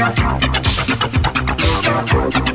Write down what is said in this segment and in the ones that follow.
Thank you.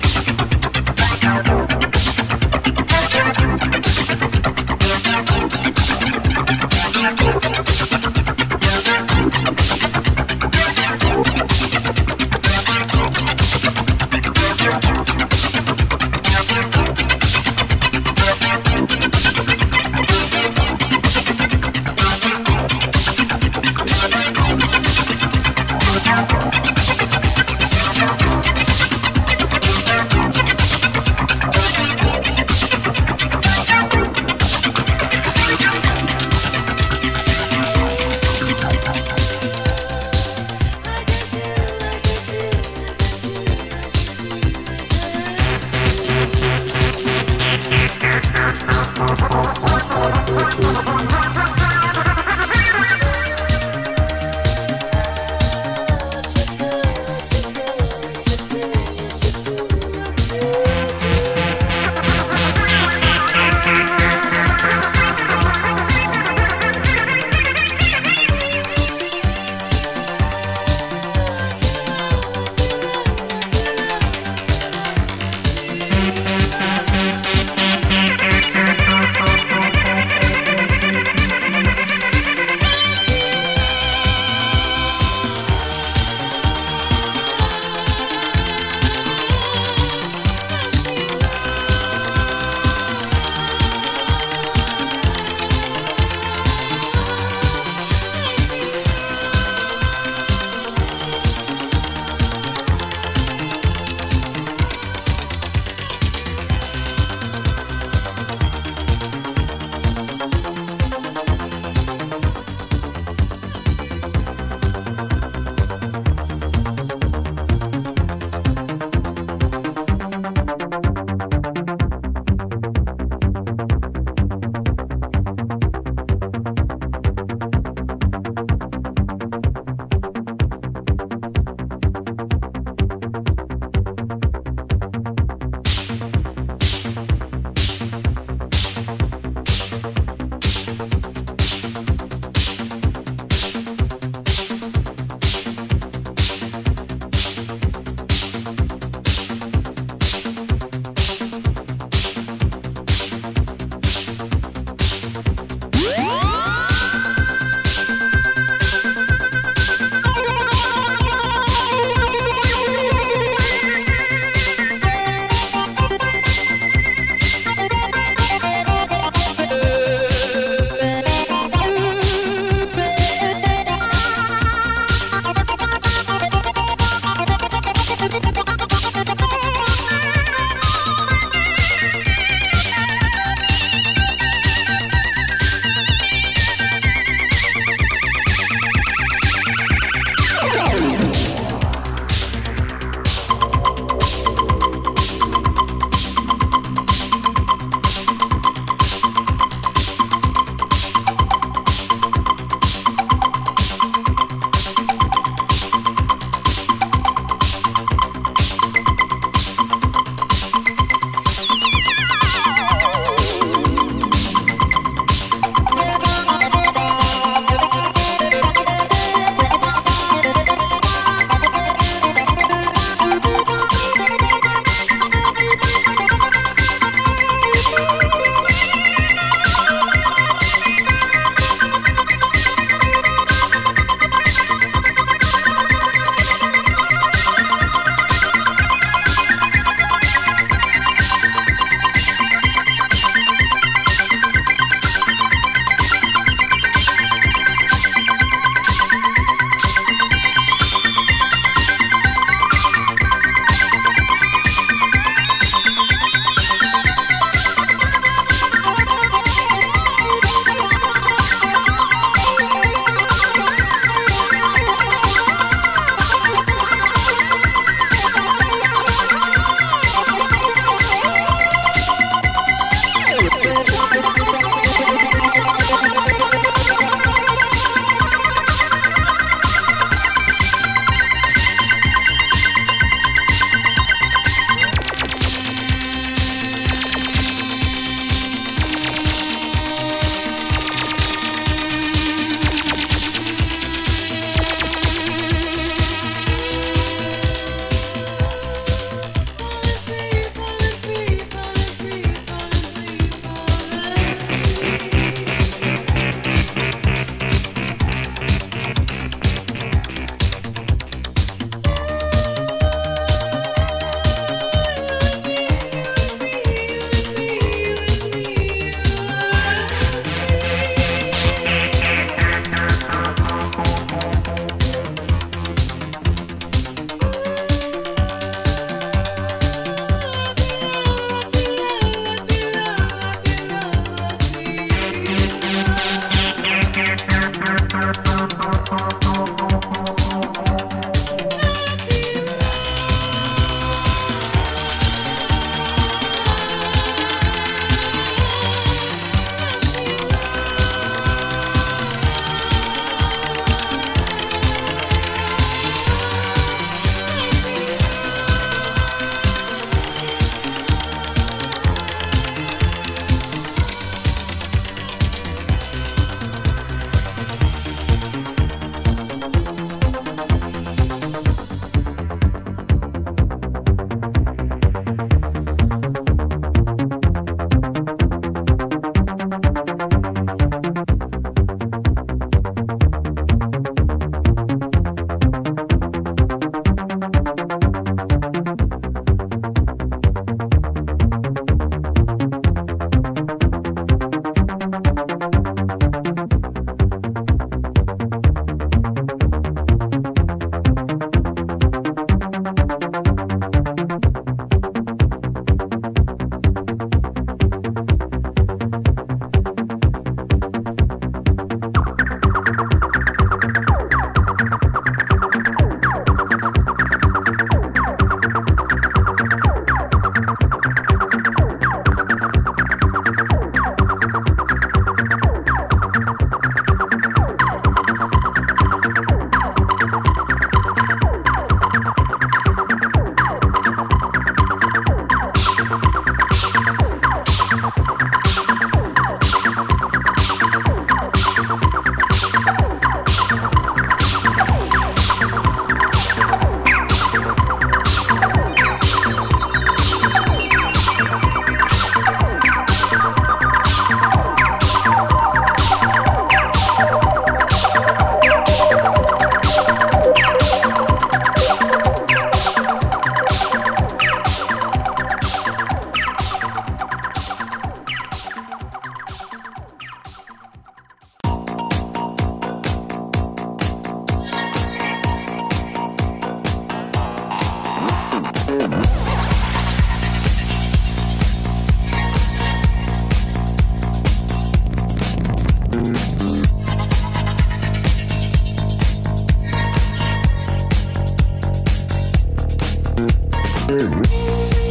Hey.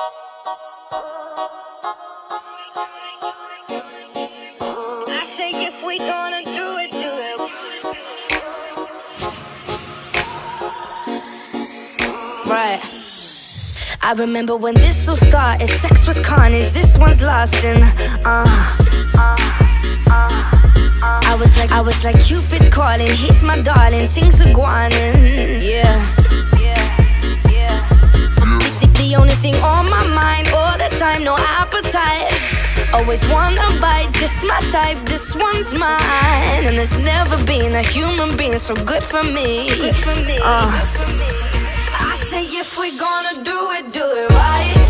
I if we gonna do it, do it. Right. I remember when this all started. Sex was carnage. This one's lost in. Uh, I was like, I was like Cupid's calling. He's my darling. Things are going. Yeah. The, only thing on my mind all the time, no appetite. Always wanna bite, just my type. This one's mine, and there's never been a human being so good for me. Good for me. Uh, I say if we're gonna do it, do it right.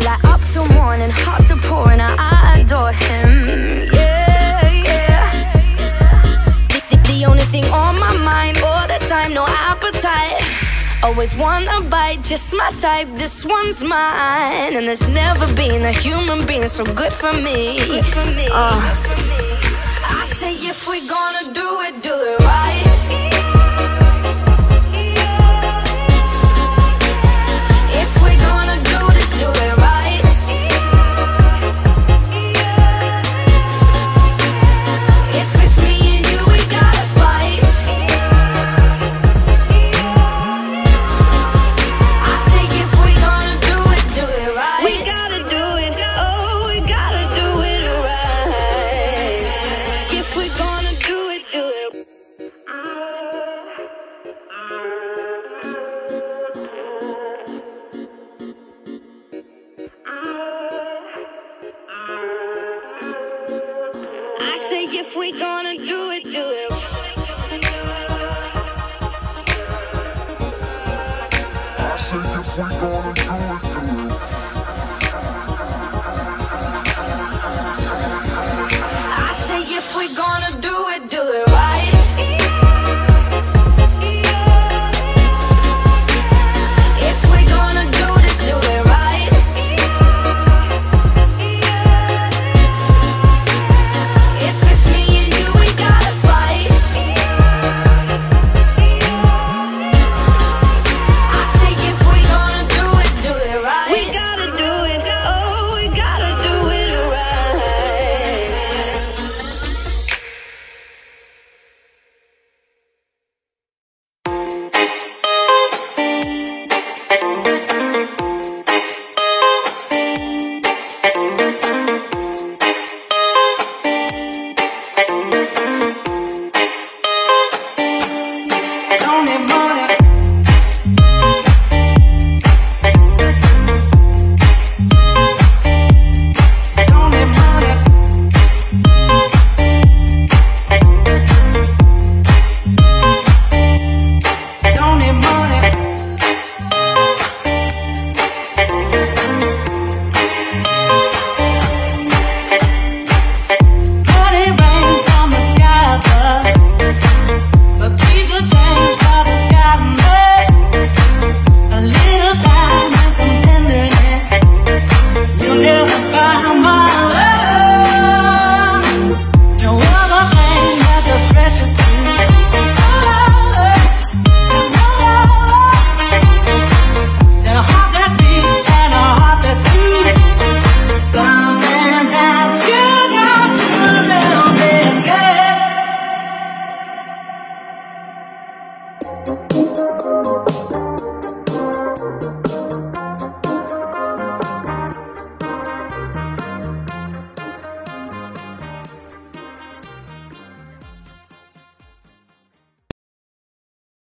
And we were like up till morning, hot to pouring. I adore him. Yeah, yeah. The, the, the only thing on my mind all the time, no appetite. Always wanna bite, just my type. This one's mine, and there's never been a human being so good for me. Good for me. Uh. I say if we're gonna do it, do